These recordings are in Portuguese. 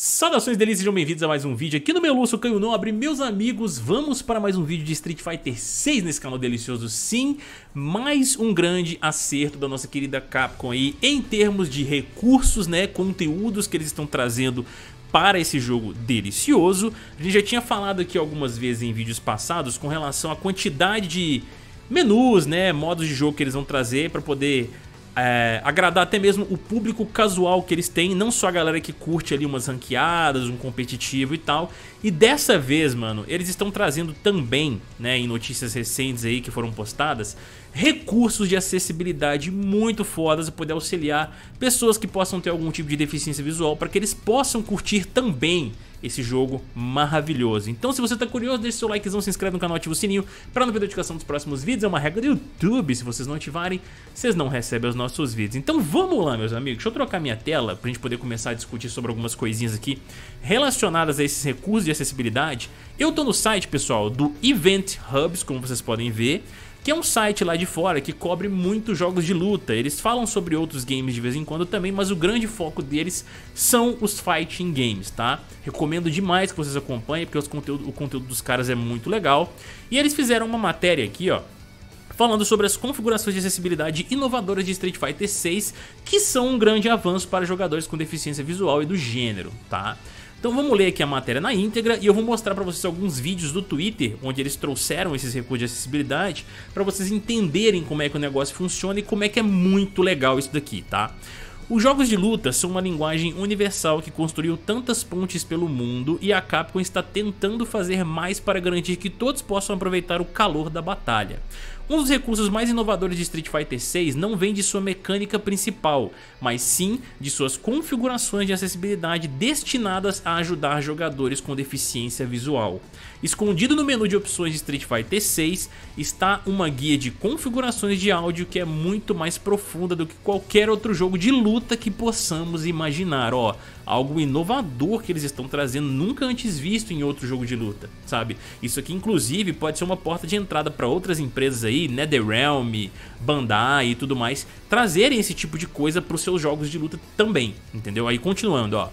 Saudações delícias, sejam bem-vindos a mais um vídeo aqui no meu Lúcio Canho Nobre. Meus amigos, vamos para mais um vídeo de Street Fighter 6 nesse canal delicioso sim. Mais um grande acerto da nossa querida Capcom aí em termos de recursos, né, conteúdos que eles estão trazendo para esse jogo delicioso. A gente já tinha falado aqui algumas vezes em vídeos passados com relação à quantidade de menus, né, modos de jogo que eles vão trazer para poder é, agradar até mesmo o público casual que eles têm, não só a galera que curte ali umas ranqueadas, um competitivo e tal. E dessa vez, mano, eles estão trazendo também, né, em notícias recentes aí que foram postadas, recursos de acessibilidade muito fodas para poder auxiliar pessoas que possam ter algum tipo de deficiência visual para que eles possam curtir também esse jogo maravilhoso. Então se você tá curioso, deixa seu likezão, se inscreve no canal, ativa o sininho para não perder a notificação dos próximos vídeos. É uma regra do YouTube, se vocês não ativarem, vocês não recebem os nossos vídeos. Então vamos lá, meus amigos. Deixa eu trocar minha tela pra gente poder começar a discutir sobre algumas coisinhas aqui relacionadas a esses recursos de acessibilidade. Eu tô no site, pessoal, do Event Hubs, como vocês podem ver que é um site lá de fora que cobre muitos jogos de luta. Eles falam sobre outros games de vez em quando também, mas o grande foco deles são os fighting games, tá? Recomendo demais que vocês acompanhem, porque conteúdo, o conteúdo dos caras é muito legal. E eles fizeram uma matéria aqui, ó, falando sobre as configurações de acessibilidade inovadoras de Street Fighter 6, que são um grande avanço para jogadores com deficiência visual e do gênero, tá? Então vamos ler aqui a matéria na íntegra e eu vou mostrar para vocês alguns vídeos do Twitter onde eles trouxeram esses recursos de acessibilidade para vocês entenderem como é que o negócio funciona e como é que é muito legal isso daqui, tá? Os jogos de luta são uma linguagem universal que construiu tantas pontes pelo mundo e a Capcom está tentando fazer mais para garantir que todos possam aproveitar o calor da batalha. Um dos recursos mais inovadores de Street Fighter 6 não vem de sua mecânica principal, mas sim de suas configurações de acessibilidade destinadas a ajudar jogadores com deficiência visual. Escondido no menu de opções de Street Fighter 6 está uma guia de configurações de áudio que é muito mais profunda do que qualquer outro jogo de luta que possamos imaginar. Ó, algo inovador que eles estão trazendo, nunca antes visto em outro jogo de luta, sabe? Isso aqui inclusive pode ser uma porta de entrada para outras empresas aí, NetherRealm, Bandai e tudo mais, trazerem esse tipo de coisa para os seus jogos de luta também, entendeu? Aí continuando, ó.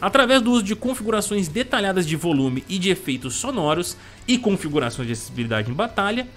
Através do uso de configurações detalhadas de volume e de efeitos sonoros e configurações de acessibilidade em batalha,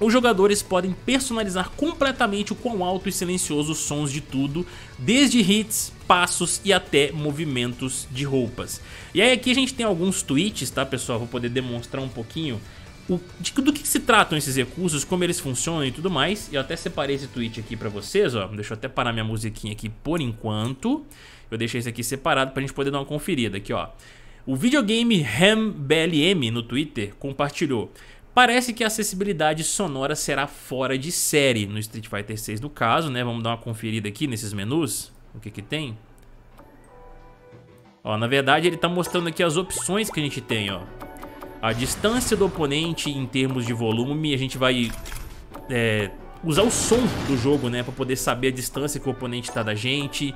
os jogadores podem personalizar completamente o quão alto e silencioso os sons de tudo, desde hits, passos e até movimentos de roupas. E aí aqui a gente tem alguns tweets, tá pessoal, vou poder demonstrar um pouquinho o, de, do que, que, se tratam esses recursos, como eles funcionam e tudo mais. Eu até separei esse tweet aqui pra vocês, ó, deixa eu até parar minha musiquinha aqui por enquanto. Eu deixei esse aqui separado pra gente poder dar uma conferida aqui, ó. O videogame HamBLM no Twitter compartilhou. Parece que a acessibilidade sonora será fora de série no Street Fighter 6 no caso, né? Vamos dar uma conferida aqui nesses menus, o que que tem. Ó, na verdade ele tá mostrando aqui as opções que a gente tem, ó. A distância do oponente em termos de volume, a gente vai é, usar o som do jogo, né? Pra poder saber a distância que o oponente tá da gente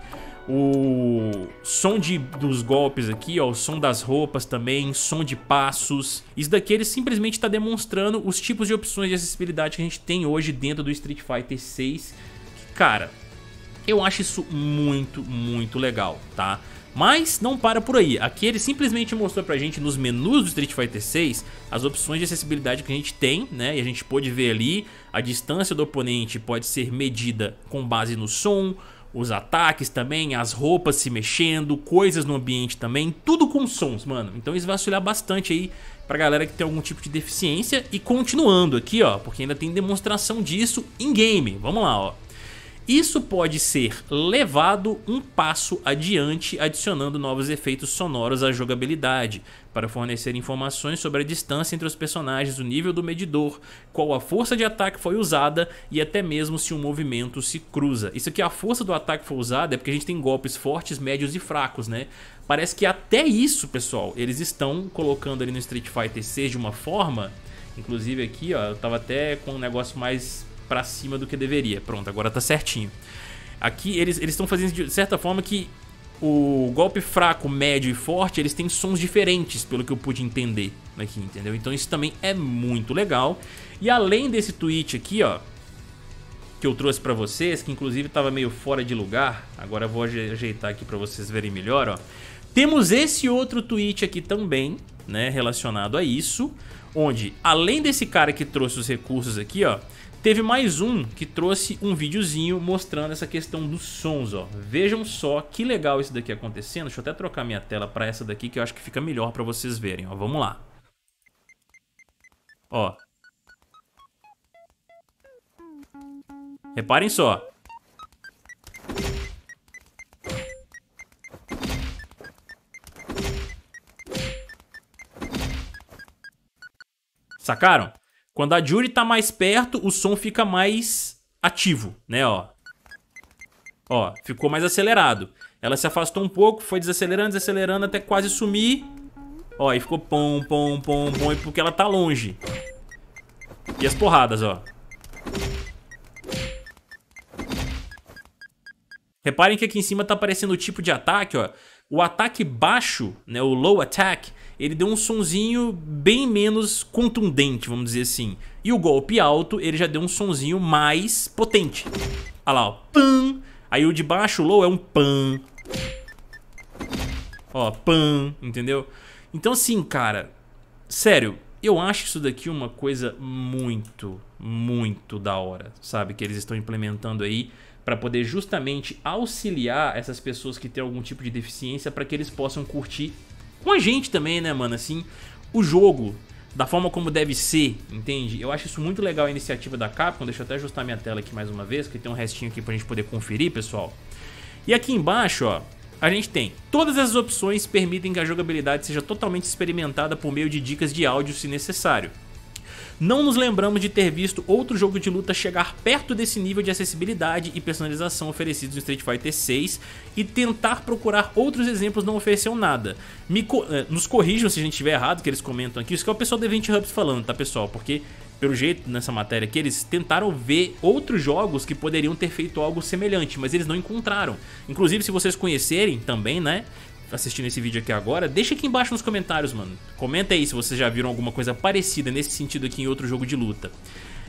o som de, dos golpes aqui, ó, o som das roupas também, som de passos. Isso daqui ele simplesmente está demonstrando os tipos de opções de acessibilidade que a gente tem hoje dentro do Street Fighter 6. Cara, eu acho isso muito, muito legal, tá? Mas não para por aí, aqui ele simplesmente mostrou pra gente nos menus do Street Fighter 6 as opções de acessibilidade que a gente tem, né? E a gente pode ver ali a distância do oponente pode ser medida com base no som, os ataques também, as roupas se mexendo, coisas no ambiente também, tudo com sons, mano. Então isso vai auxiliar bastante aí pra galera que tem algum tipo de deficiência. E continuando aqui, ó, porque ainda tem demonstração disso em game. Vamos lá, ó. Isso pode ser levado um passo adiante adicionando novos efeitos sonoros à jogabilidade, para fornecer informações sobre a distância entre os personagens, o nível do medidor, qual a força de ataque foi usada e até mesmo se um movimento se cruza. Isso aqui, a força do ataque foi usada é porque a gente tem golpes fortes, médios e fracos, né? Parece que até isso, pessoal, eles estão colocando ali no Street Fighter 6 de uma forma... Inclusive aqui, ó, eu tava até com um negócio mais para cima do que deveria. Pronto, agora tá certinho. Aqui eles estão fazendo de certa forma que o golpe fraco, médio e forte, eles têm sons diferentes, pelo que eu pude entender aqui, entendeu? Então isso também é muito legal. E além desse tweet aqui, ó, que eu trouxe pra vocês, que inclusive tava meio fora de lugar, agora eu vou ajeitar aqui pra vocês verem melhor, ó. Temos esse outro tweet aqui também, né, relacionado a isso, onde além desse cara que trouxe os recursos aqui, ó, teve mais um que trouxe um videozinho mostrando essa questão dos sons, ó. Vejam só que legal isso daqui acontecendo. Deixa eu até trocar minha tela para essa daqui que eu acho que fica melhor para vocês verem, ó. Vamos lá. Ó. Reparem só. Sacaram? Quando a Jury tá mais perto, o som fica mais ativo, né, ó. Ó, ficou mais acelerado. Ela se afastou um pouco, foi desacelerando, desacelerando até quase sumir. Ó, e ficou pom, pom, pom, pom, porque ela tá longe. E as porradas, ó. Reparem que aqui em cima tá aparecendo o tipo de ataque, ó. O ataque baixo, né, o low attack, ele deu um sonzinho bem menos contundente, vamos dizer assim. E o golpe alto, ele já deu um sonzinho mais potente. Olha lá, ó, pam. Aí o de baixo, o low, é um pam. Ó, pam, entendeu? Então assim, cara, sério, eu acho isso daqui uma coisa muito, muito da hora, sabe? Que eles estão implementando aí para poder justamente auxiliar essas pessoas que têm algum tipo de deficiência para que eles possam curtir com a gente também, né, mano? Assim, o jogo da forma como deve ser, entende? Eu acho isso muito legal a iniciativa da Capcom. Deixa eu até ajustar minha tela aqui mais uma vez, que tem um restinho aqui pra gente poder conferir, pessoal. E aqui embaixo, ó, a gente tem todas as opções permitem que a jogabilidade seja totalmente experimentada por meio de dicas de áudio se necessário. Não nos lembramos de ter visto outro jogo de luta chegar perto desse nível de acessibilidade e personalização oferecidos no Street Fighter 6 e tentar procurar outros exemplos não ofereceu nada. Co eh, nos corrijam se a gente estiver errado, que eles comentam aqui, isso que é o pessoal do Event Hubs falando, tá pessoal? Porque pelo jeito nessa matéria aqui, eles tentaram ver outros jogos que poderiam ter feito algo semelhante, mas eles não encontraram. Inclusive, se vocês conhecerem também, né, assistindo esse vídeo aqui agora, deixa aqui embaixo nos comentários, mano. Comenta aí se vocês já viram alguma coisa parecida nesse sentido aqui em outro jogo de luta.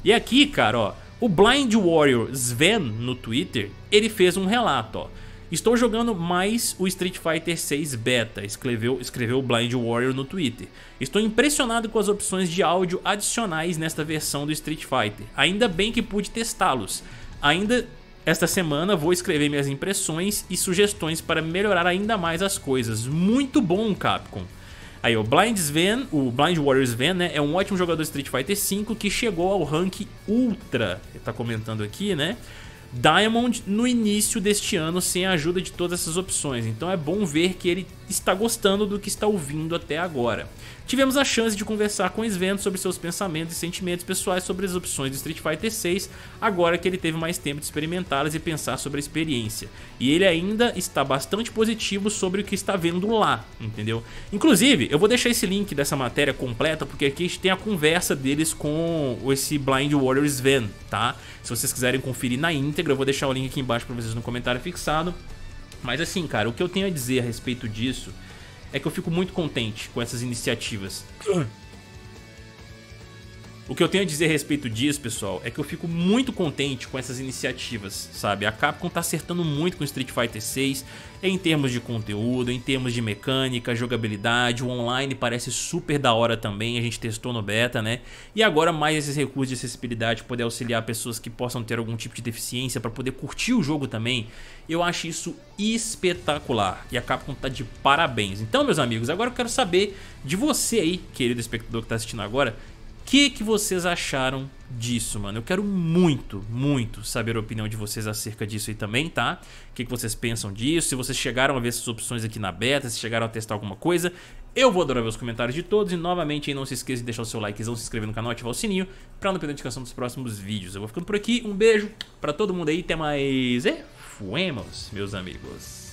E aqui, cara, ó, o Blind Warrior Sven no Twitter, ele fez um relato, ó. Estou jogando mais o Street Fighter 6 Beta, escreveu, escreveu o Blind Warrior no Twitter. Estou impressionado com as opções de áudio adicionais nesta versão do Street Fighter. Ainda bem que pude testá-los. Ainda esta semana vou escrever minhas impressões e sugestões para melhorar ainda mais as coisas. Muito bom, Capcom. Aí o Blind Sven, o Blind Warriors Sven, né, é um ótimo jogador Street Fighter V que chegou ao rank Ultra. Ele tá comentando aqui, né? Diamond no início deste ano sem a ajuda de todas essas opções. Então é bom ver que ele está gostando do que está ouvindo até agora. Tivemos a chance de conversar com Sven sobre seus pensamentos e sentimentos pessoais sobre as opções do Street Fighter 6, agora que ele teve mais tempo de experimentá-las e pensar sobre a experiência. E ele ainda está bastante positivo sobre o que está vendo lá, entendeu? Inclusive, eu vou deixar esse link dessa matéria completa, porque aqui a gente tem a conversa deles com esse Blind Warrior Sven, tá? Se vocês quiserem conferir na íntegra, eu vou deixar o link aqui embaixo para vocês no comentário fixado. Mas assim, cara, o que eu tenho a dizer a respeito disso é que eu fico muito contente com essas iniciativas. O que eu tenho a dizer a respeito disso, pessoal, é que eu fico muito contente com essas iniciativas, sabe? A Capcom tá acertando muito com Street Fighter 6 em termos de conteúdo, em termos de mecânica, jogabilidade, o online parece super da hora também, a gente testou no beta, né? E agora mais esses recursos de acessibilidade, poder auxiliar pessoas que possam ter algum tipo de deficiência para poder curtir o jogo também, eu acho isso espetacular e a Capcom tá de parabéns. Então, meus amigos, agora eu quero saber de você aí, querido espectador que tá assistindo agora, que, que vocês acharam disso, mano? Eu quero muito, muito saber a opinião de vocês acerca disso aí também, tá? O que, que vocês pensam disso? Se vocês chegaram a ver essas opções aqui na beta, se chegaram a testar alguma coisa, eu vou adorar ver os comentários de todos. E novamente, não se esqueça de deixar o seu likezão, se inscrever no canal, ativar o sininho pra não perder a notificação dos próximos vídeos. Eu vou ficando por aqui, um beijo pra todo mundo aí, até mais e fuemos, meus amigos.